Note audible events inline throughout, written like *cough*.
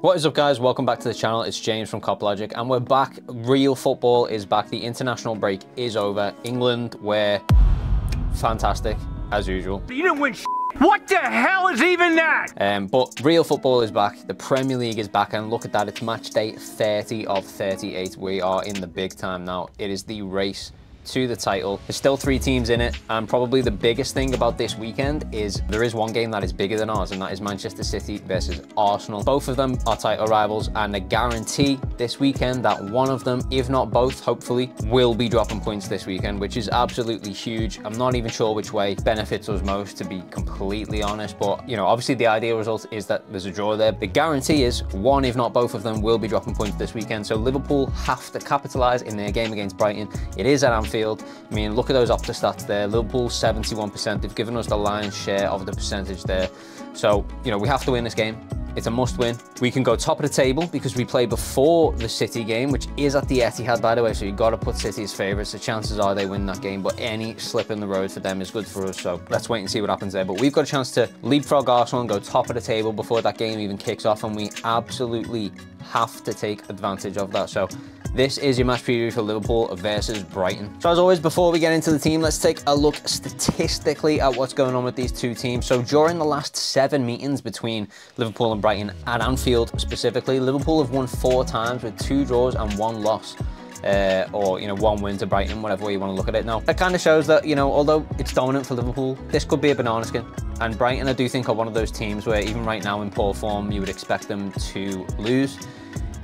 What is up guys, welcome back to the channel, it's James from Kop Logic and we're back, real football is back, the international break is over, England were fantastic, as usual. You didn't win What the hell is even that? Um, but real football is back, the Premier League is back and look at that, it's match day 30 of 38, we are in the big time now, it is the race to the title. There's still three teams in it, and probably the biggest thing about this weekend is there is one game that is bigger than ours, and that is Manchester City versus Arsenal. Both of them are title rivals, and a guarantee this weekend that one of them, if not both, hopefully, will be dropping points this weekend, which is absolutely huge. I'm not even sure which way benefits us most, to be completely honest, but, you know, obviously the ideal result is that there's a draw there. The guarantee is one, if not both of them, will be dropping points this weekend, so Liverpool have to capitalise in their game against Brighton. It is at Anfield, I mean, look at those Opta stats there. Liverpool 71%. They've given us the lion's share of the percentage there. So, you know, we have to win this game. It's a must win. We can go top of the table because we play before the City game, which is at the Etihad, by the way. So you've got to put City as favourites. The chances are they win that game, but any slip in the road for them is good for us. So let's wait and see what happens there. But we've got a chance to leapfrog Arsenal and go top of the table before that game even kicks off. And we absolutely have to take advantage of that. So this is your match preview for Liverpool versus Brighton. So as always, before we get into the team, let's take a look statistically at what's going on with these two teams. So during the last seven meetings between Liverpool and Brighton at Anfield specifically, Liverpool have won four times with two draws and one loss. Uh, or you know one win to Brighton, whatever way you want to look at it. Now that kind of shows that you know although it's dominant for Liverpool, this could be a banana skin. And Brighton, I do think are one of those teams where even right now in poor form, you would expect them to lose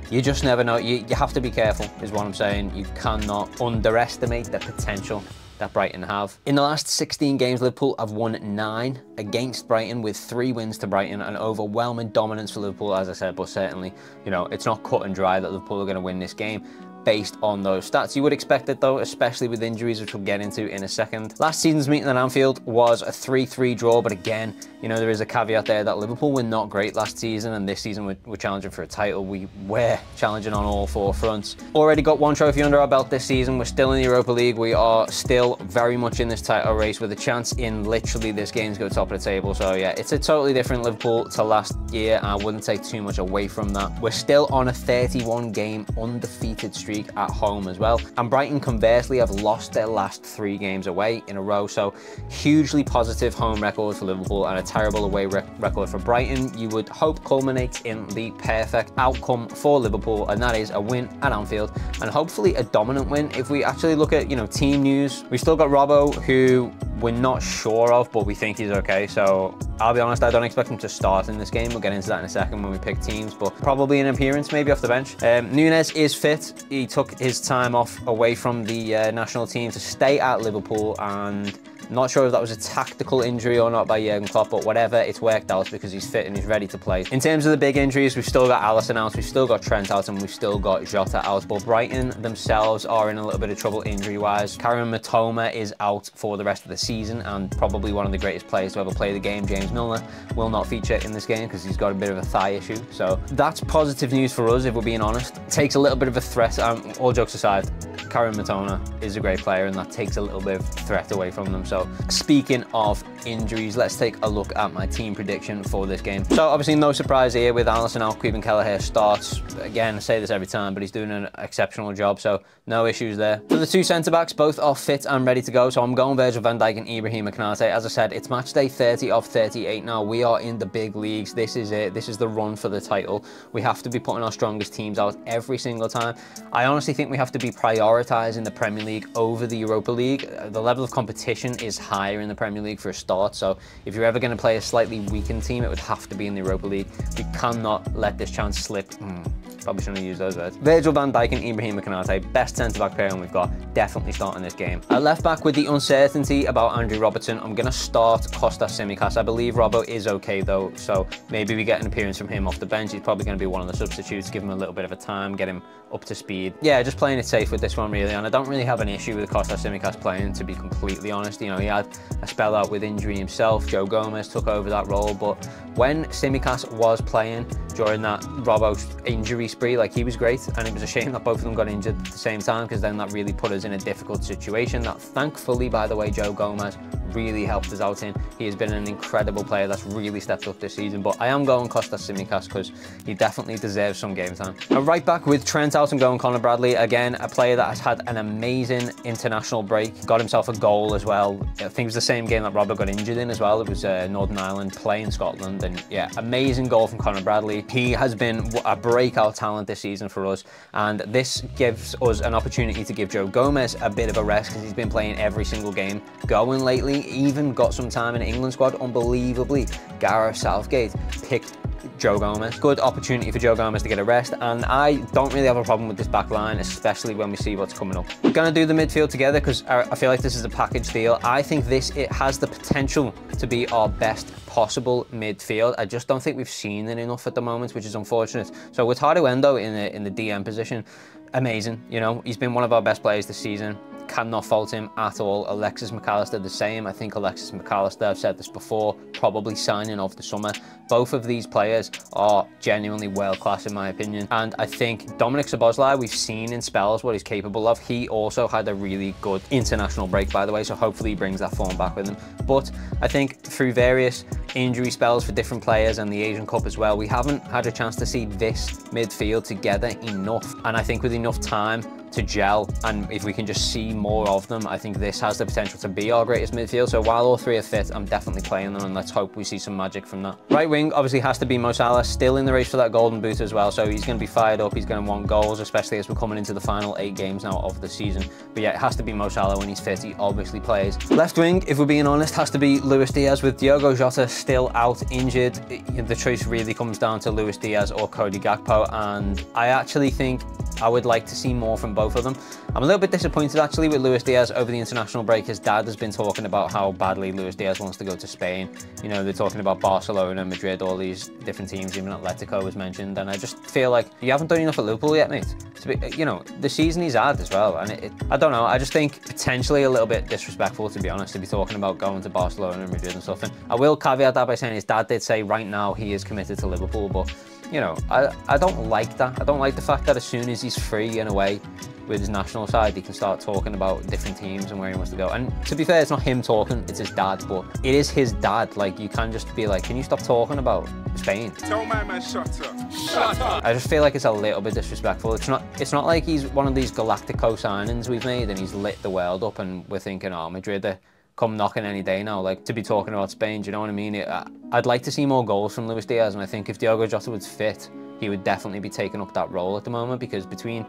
you just never know. You, you have to be careful, is what I'm saying. You cannot underestimate the potential that Brighton have. In the last 16 games, Liverpool have won nine against Brighton with three wins to Brighton and overwhelming dominance for Liverpool, as I said, but certainly, you know, it's not cut and dry that Liverpool are going to win this game based on those stats. You would expect it though, especially with injuries, which we'll get into in a second. Last season's meeting at Anfield was a 3-3 draw, but again, you know, there is a caveat there that Liverpool were not great last season, and this season we're, we're challenging for a title. We were challenging on all four fronts. Already got one trophy under our belt this season. We're still in the Europa League. We are still very much in this title race with a chance in literally this game to go top of the table. So yeah, it's a totally different Liverpool to last year. I wouldn't take too much away from that. We're still on a 31 game undefeated streak at home as well. And Brighton conversely have lost their last three games away in a row. So hugely positive home record for Liverpool and a terrible away record for Brighton. You would hope culminates in the perfect outcome for Liverpool, and that is a win at Anfield and hopefully a dominant win. If we actually look at, you know, team news, we've still got Robbo, who we're not sure of, but we think he's okay. So I'll be honest, I don't expect him to start in this game. We'll get into that in a second when we pick teams, but probably an appearance maybe off the bench. Um, Nunez is fit. He took his time off away from the uh, national team to stay at Liverpool and not sure if that was a tactical injury or not by Jurgen Klopp, but whatever, it's worked out because he's fit and he's ready to play. In terms of the big injuries, we've still got Alisson out, we've still got Trent out, and we've still got Jota out. But Brighton themselves are in a little bit of trouble injury-wise. Karim Mitoma is out for the rest of the season and probably one of the greatest players to ever play the game. James Milner will not feature in this game because he's got a bit of a thigh issue. So that's positive news for us, if we're being honest. Takes a little bit of a threat, um, all jokes aside, Karim Mitoma is a great player and that takes a little bit of threat away from them. So speaking of injuries, let's take a look at my team prediction for this game. So obviously no surprise here with Alisson out, Caoimhin Kelleher starts. Again, I say this every time, but he's doing an exceptional job, so no issues there. So the two centre-backs both are fit and ready to go, so I'm going Virgil van Dijk and Ibrahim Konate. As I said, it's match day 30 of 38 now. We are in the big leagues. This is it. This is the run for the title. We have to be putting our strongest teams out every single time. I honestly think we have to be prioritising the Premier League over the Europa League. The level of competition is higher in the Premier League for a start, so if you're ever going to play a slightly weakened team, it would have to be in the Europa League. We cannot let this chance slip. Mm. Probably shouldn't used those words. Virgil van Dijk and Ibrahim Konate, best centre-back pairing we've got, definitely starting this game. At left back with the uncertainty about Andrew Robertson, I'm going to start Costa Tsimikas. I believe Robbo is okay though, so maybe we get an appearance from him off the bench. He's probably going to be one of the substitutes, give him a little bit of a time, get him up to speed. Yeah, just playing it safe with this one really, and I don't really have an issue with Costa Tsimikas playing, to be completely honest. You know, he had a spell out with injury himself. Joe Gomez took over that role, but when Tsimikas was playing during that Robbo injury spree. Like he was great, and it was a shame that both of them got injured at the same time because then that really put us in a difficult situation. That thankfully, by the way, Joe Gomez really helped us out in. He has been an incredible player that's really stepped up this season. But I am going Kostas Tsimikas because he definitely deserves some game time. A right back with Trent out and going Conor Bradley. Again, a player that has had an amazing international break. Got himself a goal as well. I think it was the same game that Robert got injured in as well. It was uh, Northern Ireland playing Scotland. And yeah, amazing goal from Conor Bradley. He has been a breakout talent this season for us. And this gives us an opportunity to give Joe Gomez a bit of a rest because he's been playing every single game going lately. Even got some time in England squad. Unbelievably, Gareth Southgate picked Joe Gomez. Good opportunity for Joe Gomez to get a rest, and I don't really have a problem with this back line, especially when we see what's coming up. We're going to do the midfield together because I feel like this is a package deal. I think this it has the potential to be our best possible midfield. I just don't think we've seen it enough at the moment, which is unfortunate. So with Wataru Endo in the in the DM position, amazing. You know, he's been one of our best players this season cannot fault him at all. Alexis Mac Allister the same. I think Alexis Mac Allister, I've said this before, probably signing of the summer. Both of these players are genuinely world class in my opinion. And I think Dominik Szoboszlai, we've seen in spells what he's capable of. He also had a really good international break, by the way, so hopefully he brings that form back with him. But I think through various injury spells for different players and the Asian Cup as well, we haven't had a chance to see this midfield together enough. And I think with enough time to gel and if we can just see more of them I think this has the potential to be our greatest midfield so while all three are fit I'm definitely playing them and let's hope we see some magic from that. Right wing obviously has to be Mo Salah still in the race for that golden boot as well so he's going to be fired up he's going to want goals especially as we're coming into the final eight games now of the season but yeah it has to be Mo Salah when he's fit he obviously plays. Left wing if we're being honest has to be Luis Diaz with Diogo Jota still out injured the choice really comes down to Luis Diaz or Cody Gakpo and I actually think I would like to see more from both of them. I'm a little bit disappointed actually with Luis Diaz over the international break. His dad has been talking about how badly Luis Diaz wants to go to Spain. You know, they're talking about Barcelona, Madrid, all these different teams, even Atletico was mentioned. And I just feel like you haven't done enough at Liverpool yet, mate. To be, you know, the season he's had as well. And it, it, I don't know, I just think potentially a little bit disrespectful, to be honest, to be talking about going to Barcelona and Madrid and stuff. And I will caveat that by saying his dad did say right now he is committed to Liverpool, but you know, I, I don't like that. I don't like the fact that as soon as he's free in a way with his national side, he can start talking about different teams and where he wants to go. And to be fair, it's not him talking, it's his dad, but it is his dad. Like, you can't just be like, can you stop talking about Spain? Tell my man, shut up. Shut up. I just feel like it's a little bit disrespectful. It's not It's not like he's one of these Galactico signings we've made and he's lit the world up and we're thinking, oh, Madrid are come knocking any day now, like to be talking about Spain, do you know what I mean? It, I'd like to see more goals from Luis Diaz, and I think if Diogo Jota was fit, he would definitely be taking up that role at the moment because between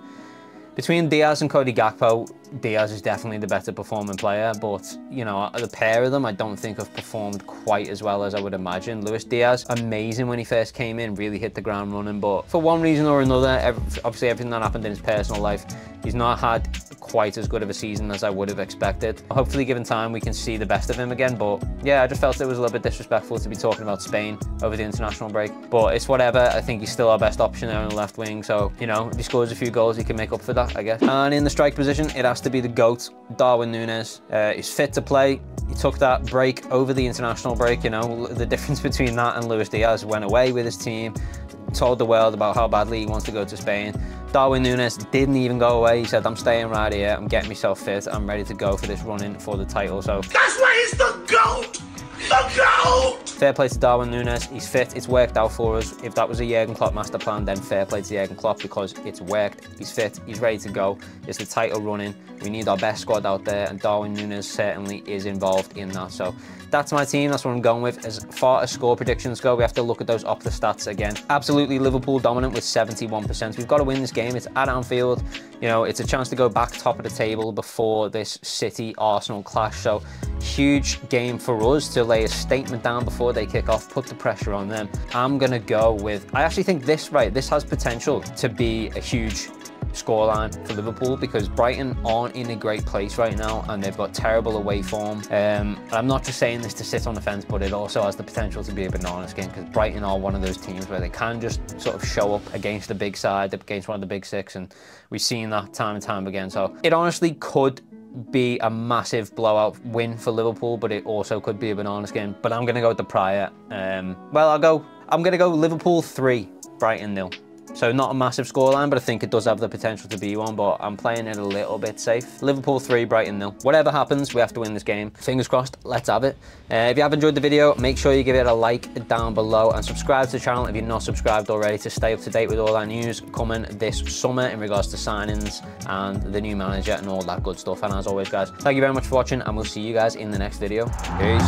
between Diaz and Cody Gakpo, Diaz is definitely the better performing player, but you know, the pair of them I don't think have performed quite as well as I would imagine. Luis Diaz, amazing when he first came in, really hit the ground running, but for one reason or another, obviously everything that happened in his personal life, he's not had quite as good of a season as I would have expected. Hopefully given time we can see the best of him again, but yeah, I just felt it was a little bit disrespectful to be talking about Spain over the international break, but it's whatever. I think he's still our best option there on the left wing, so you know, if he scores a few goals, he can make up for that, I guess. And in the strike position, it has to be the GOAT, Darwin Núñez. Uh, he's fit to play. He took that break over the international break, you know, the difference *laughs* between that and Luis Diaz went away with his team, told the world about how badly he wants to go to Spain. Darwin Nunez didn't even go away. He said, I'm staying right here. I'm getting myself fit. I'm ready to go for this running for the title. So that's why he's the GOAT! The GOAT! Fair play to Darwin Nunez. He's fit. It's worked out for us. If that was a Jurgen Klopp master plan, then fair play to Jurgen Klopp because it's worked. He's fit. He's ready to go. It's the title running. We need our best squad out there, and Darwin Nunez certainly is involved in that. So that's my team. That's what I'm going with. As far as score predictions go, we have to look at those off the stats again. Absolutely Liverpool dominant with 71%. We've got to win this game. It's at Anfield. You know, it's a chance to go back top of the table before this City-Arsenal clash. So huge game for us to lay a statement down before they kick off, put the pressure on them. I'm going to go with, I actually think this, right, this has potential to be a huge scoreline for Liverpool because Brighton aren't in a great place right now and they've got terrible away form. Um, I'm not just saying this to sit on the fence, but it also has the potential to be a banana skin because Brighton are one of those teams where they can just sort of show up against the big side, against one of the big six, and we've seen that time and time again. So it honestly could be a massive blowout win for Liverpool, but it also could be a banana skin. But I'm going to go with the prior. Um, well, I'll go. I'm going to go Liverpool three, Brighton nil. So not a massive scoreline, but I think it does have the potential to be one, but I'm playing it a little bit safe. Liverpool 3, Brighton nil. Whatever happens, we have to win this game. Fingers crossed, let's have it. Uh, if you have enjoyed the video, make sure you give it a like down below and subscribe to the channel if you're not subscribed already to stay up to date with all our news coming this summer in regards to signings and the new manager and all that good stuff. And as always, guys, thank you very much for watching and we'll see you guys in the next video. Peace.